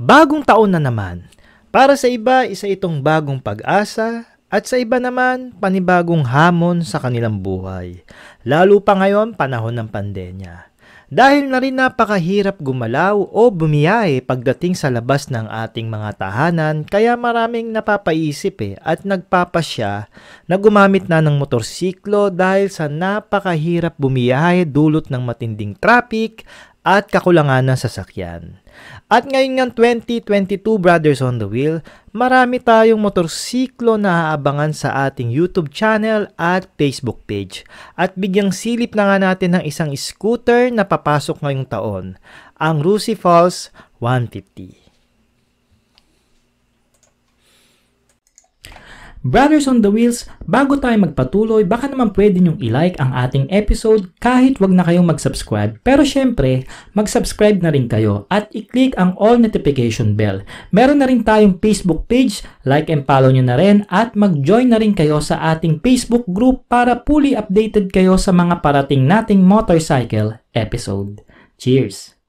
Bagong taon na naman. Para sa iba, isa itong bagong pag-asa at sa iba naman, panibagong hamon sa kanilang buhay. Lalo pa ngayon, panahon ng pandemya. Dahil na rin napakahirap gumalaw o bumiyahe pagdating sa labas ng ating mga tahanan, kaya maraming napapaisip eh at nagpapasya na gumamit na ng motorsiklo dahil sa napakahirap bumiyahe dulot ng matinding traffic at kakulangan ng sasakyan. At ngayon ng 2022 Brothers on the Wheel, marami tayong motorsiklo na aabangan sa ating YouTube channel at Facebook page. At bigyang silip na nga natin ng isang scooter na papasok ngayong taon, ang Rusi Falls 150. Brothers on the Wheels, bago tayo magpatuloy, baka naman pwede nyong i-like ang ating episode kahit wag na kayong mag-subscribe. Pero syempre, mag-subscribe na rin kayo at i-click ang all notification bell. Meron na rin tayong Facebook page, like and follow nyo na rin at mag-join na rin kayo sa ating Facebook group para fully updated kayo sa mga parating nating motorcycle episode. Cheers!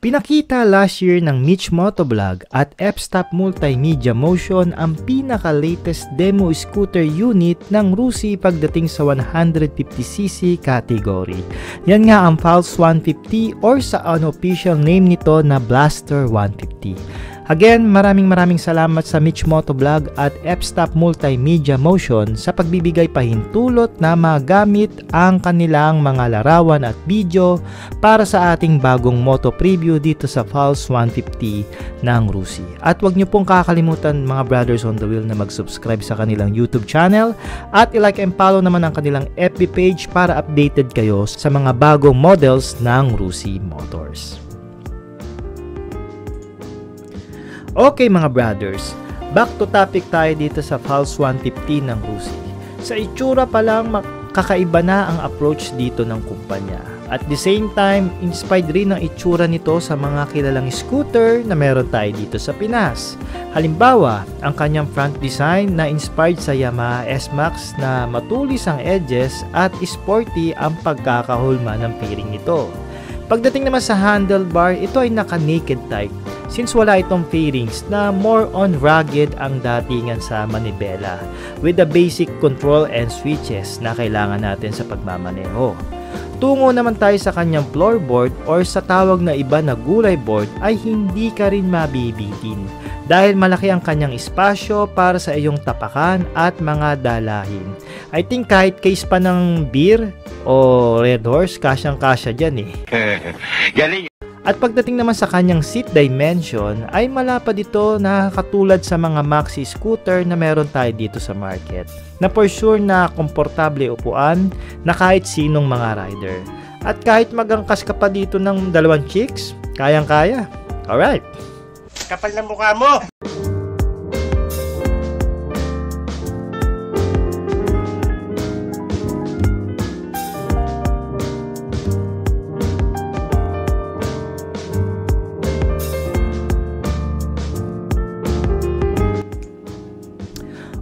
Pinakita last year ng Mitch Motovlog at F-Stop Multimedia Motion ang pinaka-latest demo scooter unit ng Rusi pagdating sa 150cc category. Yan nga ang Pulse 150 or sa unofficial name nito na Blaster 150. Again, maraming maraming salamat sa Mitch Motovlog at F-Stop Multimedia Motion sa pagbibigay pahintulot na magamit ang kanilang mga larawan at video para sa ating bagong moto preview dito sa Pulse 150 ng Rusi. At huwag niyo pong kakalimutan mga brothers on the wheel na mag-subscribe sa kanilang YouTube channel at i-like and follow naman ang kanilang FB page para updated kayo sa mga bagong models ng Rusi Motors. Okay mga brothers, back to topic tayo dito sa Pulse 150 ng Rusi. Sa itsura pa lang, kakaiba na ang approach dito ng kumpanya. At the same time, inspired rin ang itsura nito sa mga kilalang scooter na meron tayo dito sa Pinas. Halimbawa, ang kanyang front design na inspired sa Yamaha S-Max na matulis ang edges at sporty ang pagkakahulma ng fairing nito. Pagdating naman sa handlebar, ito ay naka-naked type since wala itong fairings na more on rugged ang datingan sa manibela with the basic control and switches na kailangan natin sa pagmamaneho. Tungo naman tayo sa kanyang floorboard or sa tawag na iba na gulay board ay hindi ka rin mabibitin dahil malaki ang kanyang espasyo para sa iyong tapakan at mga dalahin. I think kahit case pa ng beer o red horse, kasyang-kasya dyan eh. Galing at pagdating naman sa kanyang seat dimension ay malapad ito na katulad sa mga maxi scooter na meron tayo dito sa market. Na for sure na komportable upuan na kahit sinong mga rider. At kahit magangkas ka pa dito ng dalawang chicks, kayang-kaya. Alright. Kapal na mukha mo!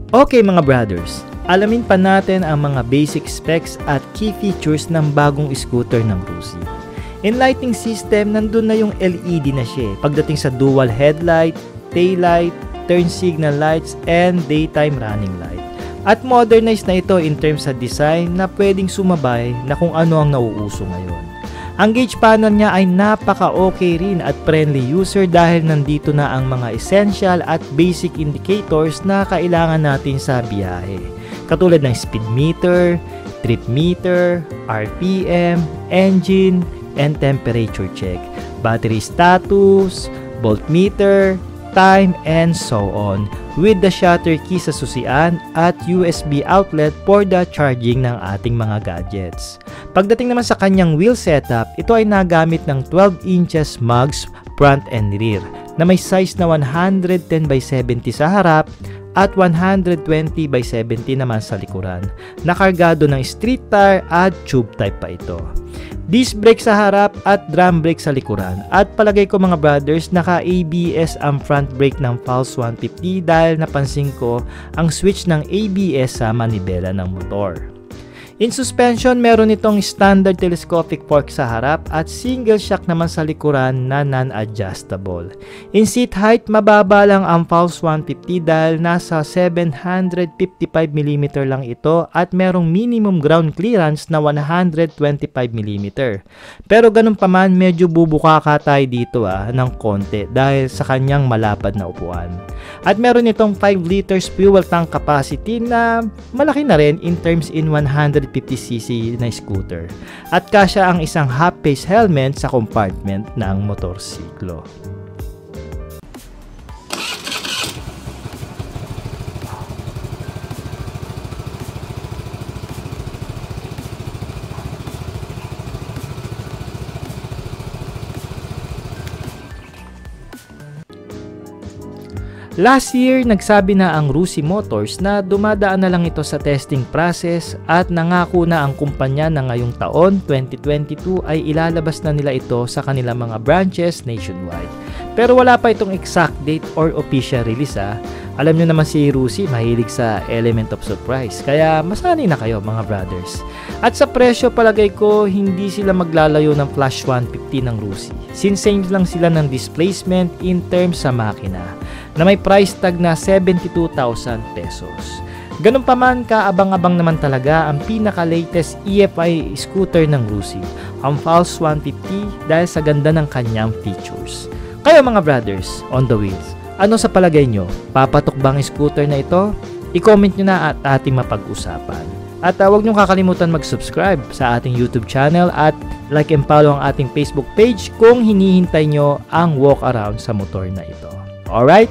Okay mga brothers, alamin pa natin ang mga basic specs at key features ng bagong scooter ng Rusi. In lighting system, nandun na yung LED na siya eh. pagdating sa dual headlight, taillight, turn signal lights, and daytime running light. At modernized na ito in terms sa design na pwedeng sumabay na kung ano ang nauuso ngayon. Ang gauge panel niya ay napaka-okay rin at friendly user dahil nandito na ang mga essential at basic indicators na kailangan natin sa biyahe. Katulad ng speed meter, trip meter, RPM, engine, and temperature check, battery status, voltmeter, time, and so on with the shutter key sa susian at USB outlet for the charging ng ating mga gadgets. Pagdating naman sa kanyang wheel setup, ito ay nagamit ng 12 inches mugs front and rear na may size na 110 by 70 sa harap at 120 by 70 naman sa likuran. Nakargado ng street tire at tube type pa ito disc brake sa harap at drum brake sa likuran. At palagay ko mga brothers, naka-ABS ang front brake ng Pulse 150 dahil napansin ko ang switch ng ABS sa manibela ng motor. In suspension, meron itong standard telescopic fork sa harap at single shock naman sa likuran na non-adjustable. In seat height, mababa lang ang Pulse 150 dahil nasa 755mm lang ito at merong minimum ground clearance na 125mm. Pero ganun pa man, medyo bubuka ka tayo dito ah, ng konti dahil sa kanyang malapad na upuan. At meron itong 5 liters fuel tank capacity na malaki na rin in terms in 150cc na scooter. At kasya ang isang half-face helmet sa compartment ng motorsiklo. Last year, nagsabi na ang Rusi Motors na dumadaan na lang ito sa testing process at nangako na ang kumpanya na ngayong taon, 2022, ay ilalabas na nila ito sa kanilang mga branches nationwide. Pero wala pa itong exact date or official release ha. Alam nyo naman si Rusi, mahilig sa element of surprise. Kaya masanay na kayo mga brothers. At sa presyo palagay ko, hindi sila maglalayo ng Flash 150 ng Rusi. Since same lang sila ng displacement in terms sa makina na may price tag na 72,000 pesos. Ganun pa man, kaabang-abang naman talaga ang pinaka-latest EFI scooter ng Rusi, ang Pulse 150 dahil sa ganda ng kanyang features. Kayo mga brothers, on the wheels, ano sa palagay nyo? Papatok bang scooter na ito? I-comment nyo na at ating mapag-usapan. At uh, huwag nyo kakalimutan mag-subscribe sa ating YouTube channel at like and follow ang ating Facebook page kung hinihintay nyo ang walk around sa motor na ito. Alright?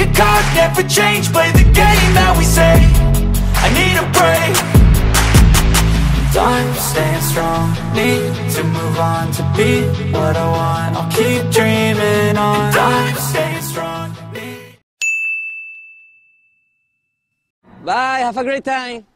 a card, never change, play the game that we say. I need a break. I'm staying strong Need to move on to be what I want. I'll keep dreaming on. I'm staying strong Bye, have a great time.